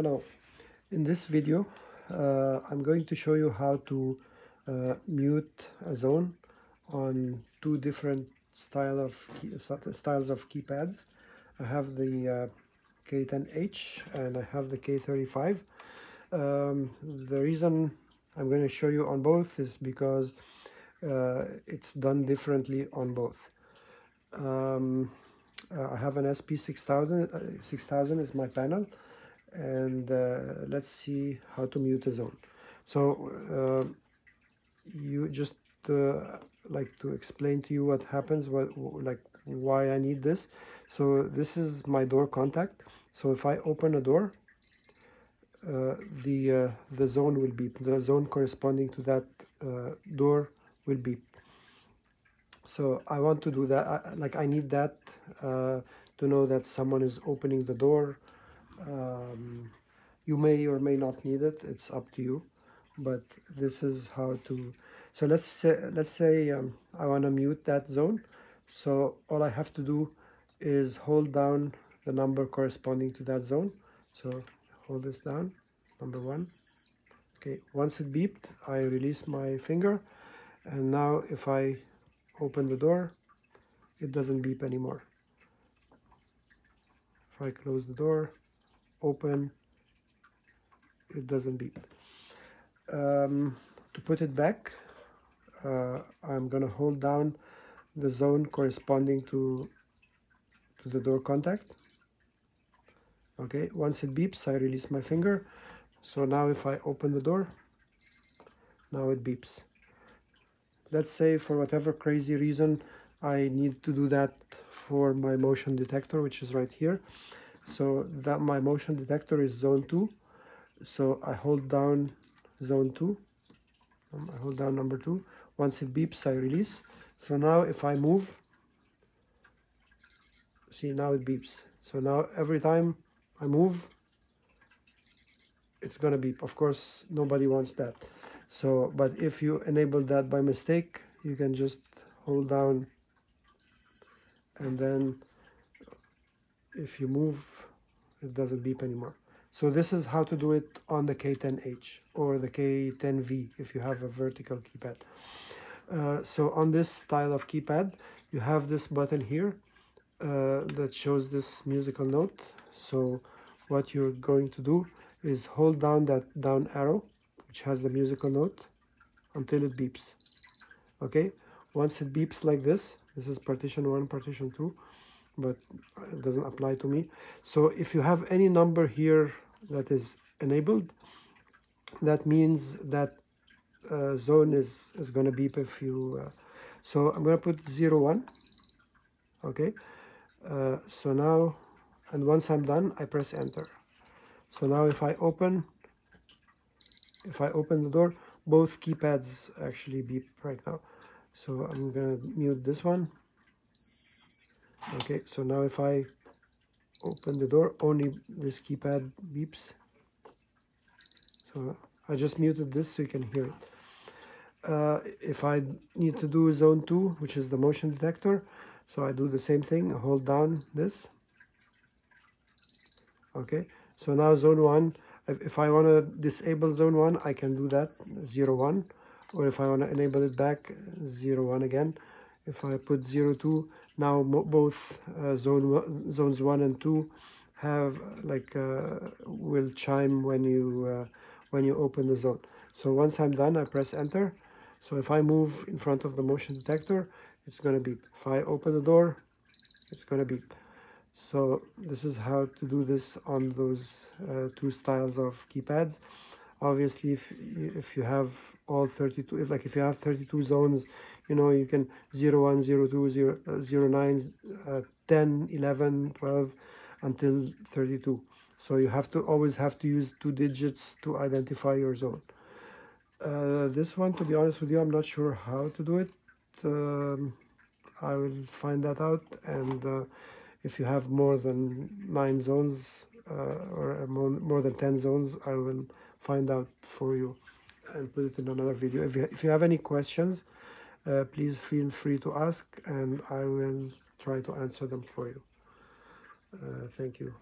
Hello, in this video uh, I'm going to show you how to uh, mute a zone on two different style of key, styles of keypads. I have the uh, K10H and I have the K35. Um, the reason I'm going to show you on both is because uh, it's done differently on both. Um, uh, I have an SP6000, uh, 6000 is my panel and uh, let's see how to mute a zone. So uh, you just uh, like to explain to you what happens what like why I need this. So this is my door contact. So if I open a door uh, the uh, the zone will beep. The zone corresponding to that uh, door will beep. So I want to do that. I, like I need that to know that someone is opening the door um, you may or may not need it. It's up to you. But this is how to so let's say let's say um, I want to mute that zone. So all I have to do is hold down the number corresponding to that zone. So hold this down number one. Okay once it beeped I release my finger. And now if I open the door it doesn't beep anymore. If I close the door open it doesn't beep. Um, to put it back uh, I'm gonna hold down the zone corresponding to to the door contact. Okay once it beeps I release my finger. So now if I open the door now it beeps. Let's say for whatever crazy reason I need to do that for my motion detector which is right here so that my motion detector is zone 2 so I hold down zone 2 um, I hold down number 2 once it beeps I release. So now if I move see now it beeps. So now every time I move it's gonna beep. Of course nobody wants that. So but if you enable that by mistake you can just hold down. And then if you move it doesn't beep anymore. So this is how to do it on the K10H or the K10V if you have a vertical keypad. Uh, so on this style of keypad you have this button here uh, that shows this musical note. So what you're going to do is hold down that down arrow which has the musical note until it beeps. Okay? Once it beeps like this this is partition 1 partition 2 but it doesn't apply to me. So if you have any number here that is enabled that means that uh, zone is is going to beep if you uh, so I'm going to put 0 1 okay? Uh, so now and once I'm done I press enter. So now if I open if I open the door both keypads actually beep right now. So I'm gonna mute this one okay so now if I open the door only this keypad beeps. So I just muted this so you can hear it. Uh, if I need to do zone 2 which is the motion detector so I do the same thing I hold down this. Okay so now zone 1 if, I want to disable zone 1 I can do that 0 1 or if I want to enable it back 0 1 again. If I put 0 2 now both uh, zone zones 1 and 2 have like uh, will chime when you uh, when you open the zone. So once I'm done I press enter. So if I move in front of the motion detector it's gonna beep. If I open the door it's gonna beep. So this is how to do this on those uh, two styles of keypads obviously if if you have all 32 if like if you have 32 zones you know you can 0 1 0 2 0, uh, 0 9 uh, 10 11 12 until 32 so you have to always have to use two digits to identify your zone. Uh, this one to be honest with you i'm not sure how to do it. Um, i will find that out. And uh, if you have more than nine zones uh, or more, more than 10 zones i will find out for you and put it in another video if you, if you have any questions uh, please feel free to ask and I will try to answer them for you. Uh, thank you.